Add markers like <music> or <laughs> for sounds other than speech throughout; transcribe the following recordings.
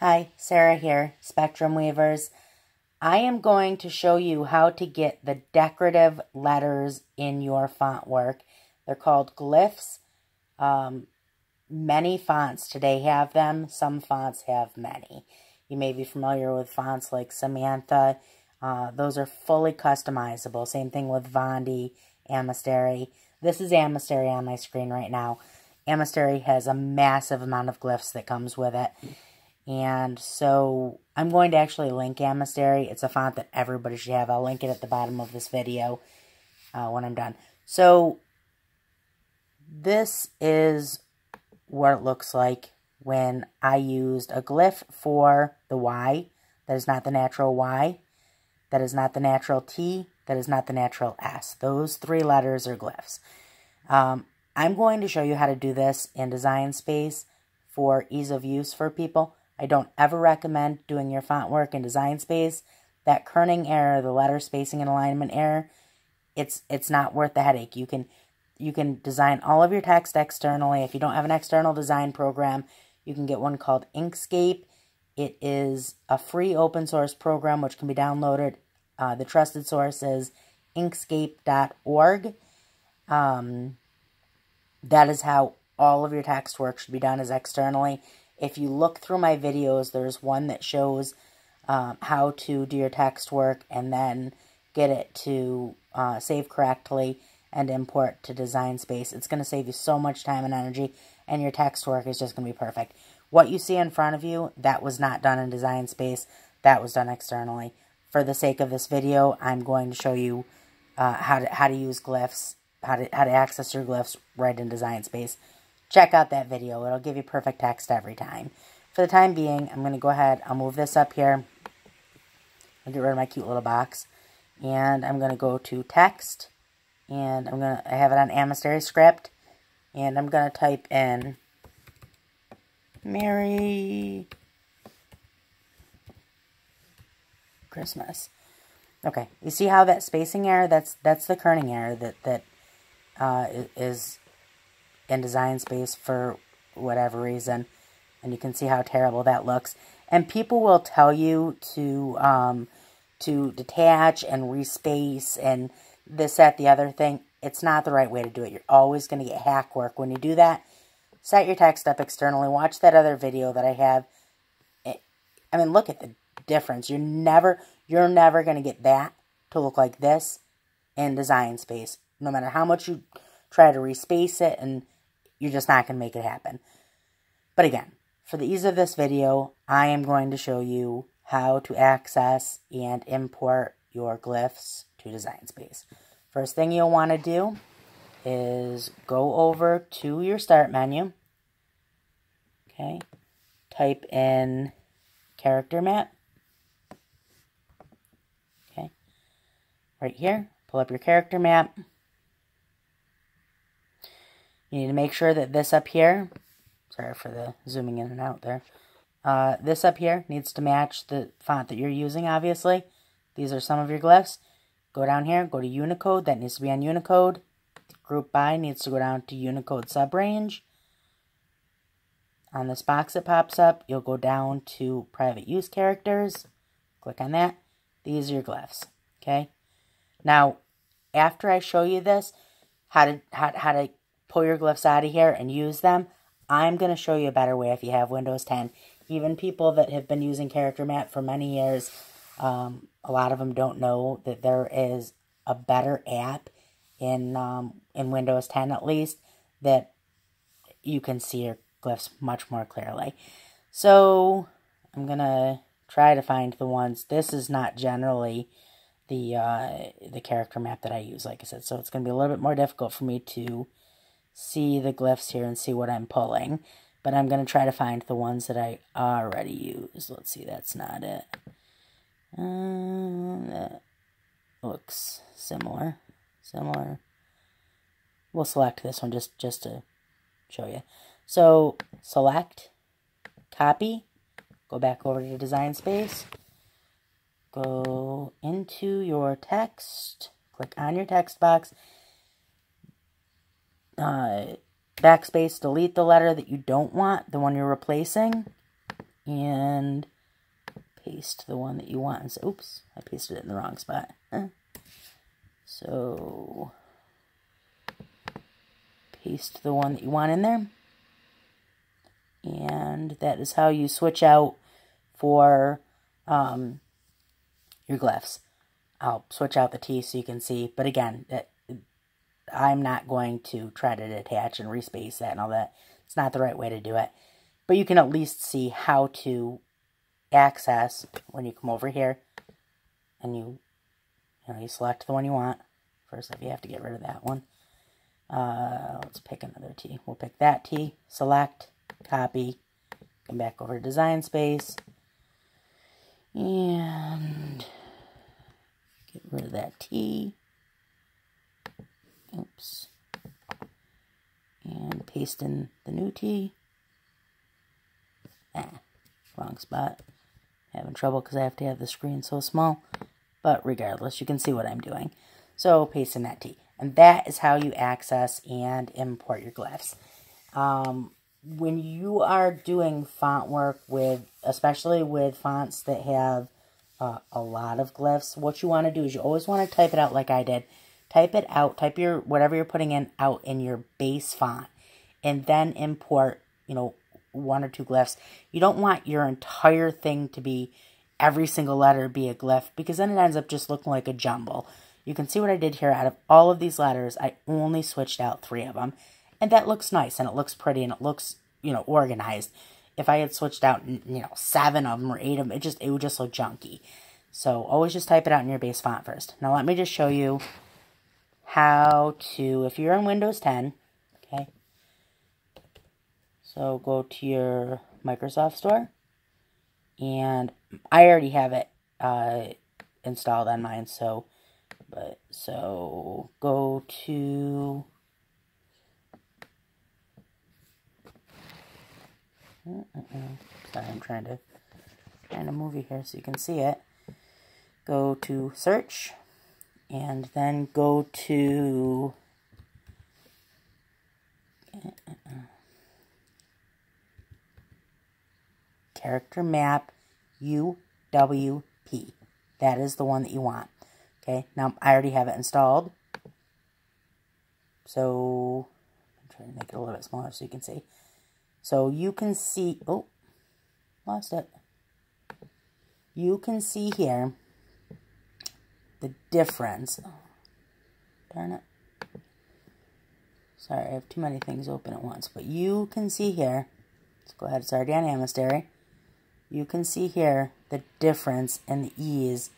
Hi, Sarah here, Spectrum Weavers. I am going to show you how to get the decorative letters in your font work. They're called glyphs. Um, many fonts today have them. Some fonts have many. You may be familiar with fonts like Samantha. Uh, those are fully customizable. Same thing with Vondi, Amastery. This is Amastery on my screen right now. Amastery has a massive amount of glyphs that comes with it. And so I'm going to actually link Amastery. It's a font that everybody should have. I'll link it at the bottom of this video uh, when I'm done. So this is what it looks like when I used a glyph for the Y. That is not the natural Y. That is not the natural T. That is not the natural S. Those three letters are glyphs. Um, I'm going to show you how to do this in Design Space for ease of use for people. I don't ever recommend doing your font work in Design Space. That kerning error, the letter spacing and alignment error, it's it's not worth the headache. You can you can design all of your text externally. If you don't have an external design program, you can get one called Inkscape. It is a free open source program which can be downloaded. Uh, the trusted source is inkscape.org. Um, that is how all of your text work should be done is externally. If you look through my videos, there's one that shows um, how to do your text work and then get it to uh, save correctly and import to Design Space. It's going to save you so much time and energy, and your text work is just going to be perfect. What you see in front of you, that was not done in Design Space. That was done externally. For the sake of this video, I'm going to show you uh, how, to, how to use glyphs, how to, how to access your glyphs right in Design Space check out that video. It'll give you perfect text every time. For the time being, I'm going to go ahead, I'll move this up here. I'll get rid of my cute little box. And I'm going to go to text. And I'm going to, I have it on Amastery script. And I'm going to type in Merry Christmas. Okay, you see how that spacing error, that's that's the kerning error that, that uh, is in design space for whatever reason. And you can see how terrible that looks. And people will tell you to um, to detach and respace and this, that, the other thing. It's not the right way to do it. You're always going to get hack work when you do that. Set your text up externally. Watch that other video that I have. I mean, look at the difference. You're never, you're never going to get that to look like this in design space. No matter how much you try to respace it and you're just not going to make it happen. But again, for the ease of this video, I am going to show you how to access and import your glyphs to Design Space. First thing you'll want to do is go over to your start menu. Okay. Type in character map. Okay. Right here, pull up your character map. You need to make sure that this up here, sorry for the zooming in and out there, uh, this up here needs to match the font that you're using, obviously. These are some of your glyphs. Go down here, go to Unicode, that needs to be on Unicode. Group by needs to go down to Unicode subrange. On this box that pops up, you'll go down to private use characters. Click on that. These are your glyphs, okay? Now, after I show you this, how to, how, how to pull your glyphs out of here and use them, I'm going to show you a better way if you have Windows 10. Even people that have been using Character Map for many years, um, a lot of them don't know that there is a better app in um, in Windows 10 at least that you can see your glyphs much more clearly. So I'm going to try to find the ones. This is not generally the uh, the character map that I use, like I said. So it's going to be a little bit more difficult for me to see the glyphs here and see what I'm pulling. But I'm going to try to find the ones that I already use. Let's see, that's not it. Um, that looks similar. Similar. We'll select this one just, just to show you. So, select, copy, go back over to design space, go into your text, click on your text box, uh, backspace, delete the letter that you don't want, the one you're replacing, and paste the one that you want. And say, oops, I pasted it in the wrong spot. So paste the one that you want in there. And that is how you switch out for um, your glyphs. I'll switch out the T so you can see. But again, that, I'm not going to try to detach and respace that and all that. It's not the right way to do it. But you can at least see how to access when you come over here and you, you know, you select the one you want. First, if you have to get rid of that one. Uh, let's pick another T. We'll pick that T, select, copy, come back over to design space, and get rid of that T. Oops. And paste in the new T. Ah, wrong spot. Having trouble because I have to have the screen so small. But regardless, you can see what I'm doing. So paste in that T. And that is how you access and import your glyphs. Um, when you are doing font work with, especially with fonts that have uh, a lot of glyphs, what you want to do is you always want to type it out like I did. Type it out, type your, whatever you're putting in out in your base font. And then import, you know, one or two glyphs. You don't want your entire thing to be, every single letter be a glyph, because then it ends up just looking like a jumble. You can see what I did here. Out of all of these letters, I only switched out three of them. And that looks nice, and it looks pretty, and it looks, you know, organized. If I had switched out, you know, seven of them or eight of them, it just it would just look junky. So always just type it out in your base font first. Now let me just show you how to, if you're on Windows 10, okay, so go to your Microsoft Store, and I already have it uh, installed on mine, so but so go to Sorry, I'm trying to trying to move you here so you can see it. Go to search and then go to character map UWP. That is the one that you want. Okay, now I already have it installed. So, I'm trying to make it a little bit smaller so you can see. So you can see, oh, lost it. You can see here the difference. Darn it. Sorry, I have too many things open at once. But you can see here, let's go ahead, it's already on Amastery. You can see here the difference in the ease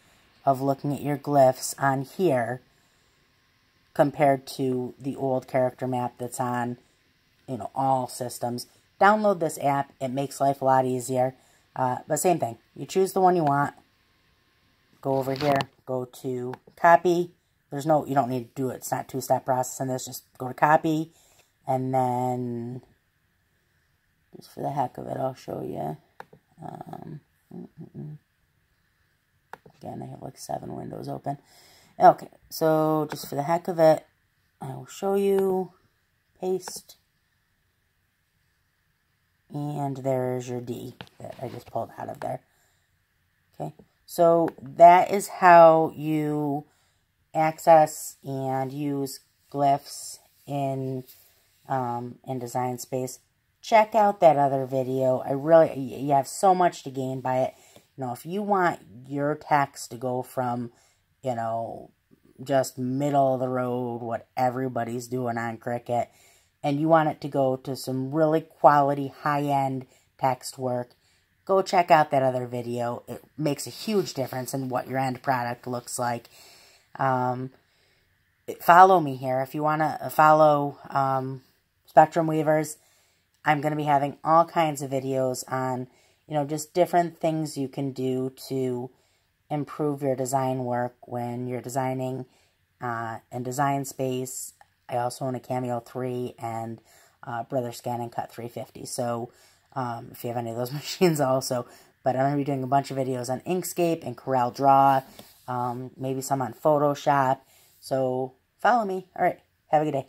of looking at your glyphs on here compared to the old character map that's on, you know, all systems. Download this app. It makes life a lot easier. Uh, but same thing. You choose the one you want. Go over here. Go to copy. There's no, you don't need to do it. It's not two-step process in this. Just go to copy. And then, just for the heck of it, I'll show you. Um, mm -mm. Again, I have like seven windows open. Okay, so just for the heck of it, I will show you. Paste. And there's your D that I just pulled out of there. Okay, so that is how you access and use glyphs in um, in Design Space. Check out that other video. I really, you have so much to gain by it. You know, if you want your text to go from, you know, just middle of the road, what everybody's doing on Cricut, and you want it to go to some really quality, high-end text work, go check out that other video. It makes a huge difference in what your end product looks like. Um, follow me here. If you want to follow um, Spectrum Weavers, I'm going to be having all kinds of videos on you know, just different things you can do to improve your design work when you're designing uh, in Design Space. I also own a Cameo 3 and uh, Brother Scan and Cut 350. So um, if you have any of those <laughs> machines also. But I'm going to be doing a bunch of videos on Inkscape and Corel Draw, um, maybe some on Photoshop. So follow me. All right. Have a good day.